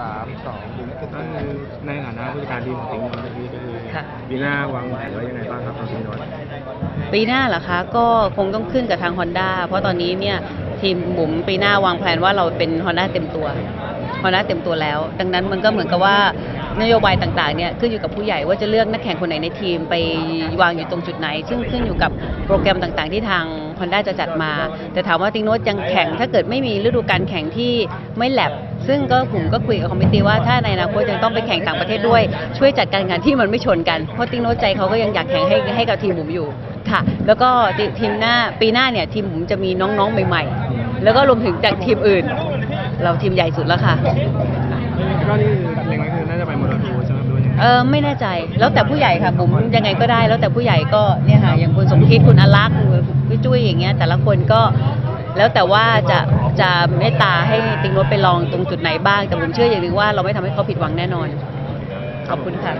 สามสองก็คือในฐานะผู้จัดการทีมของสิงห์นนท์ที่ก็คือค่ะปีหน้าวางแผนไว้ยังไงบ้างครับของสิงห์นนท์ปีหน้าเหรอคะก็คงต้องขึ้นกับทาง Honda เพราะตอนนี้เนี่ยทีมบุ๋มปีหน้าวางแผนว่าเราเป็น Honda เต็มตัว Honda เต็มตัวแล้ว ดังนั้นมันก็เหมือนกับว่านโยบายต่างๆเนี่ยขึ้นอยู่กับผู้ใหญ่ว่าจะเลือกนักแข่งคนไหนในทีมไปวางอยู่ตรงจุดไหน ซึ่งขึ้นอยู่กับโปรแกรมต่างๆ ที่ทาง Honda จะจัดมา แต่ถามว่าติงโนตยังแข่งถ้าเกิดไม่มีฤดูการแข่งที่ไม่แลบ ซึ่งก็ผมก็คุยกับคอมมิตี้ว่าถ้าในอนาคตยังต้องไปแข่งต่างประเทศด้วย ช่วยจัดการงานที่มันไม่ชนกัน เพราะติงโนตใจเขาก็ยังอยากแข่งให้ให้กับทีมผมอยู่ค่ะ แล้วก็ทีทีมหน้าปีหน้าเนี่ยทีมผมจะมีน้องๆใหม่ ๆ แล้วก็รวมถึงจากทีมอื่น เราทีมใหญ่สุดแล้วค่ะก็นี่คือเล็งไว้คือน่าจะไปโมโนทูใช่ไหมหรือว่ายังไงเออไม่แน่ใจแล้วแต่ผู้ใหญ่ค่ะผมยังไงก็ได้ แล้วแต่ผู้ใหญ่ก็เนี่ยค่ะอย่างคุณสมคิดคุณอลักษณ์พี่จุ้ยอย่างเงี้ยแต่ละคนก็ แล้วแต่ว่าจะจะเมตตาให้ติงรถไปลองตรงจุดไหนบ้าง แต่ผมเชื่ออย่างหนึงว่าเราไม่ทำให้เขาผิดหวังแน่นอน ขอบคุณค่ะ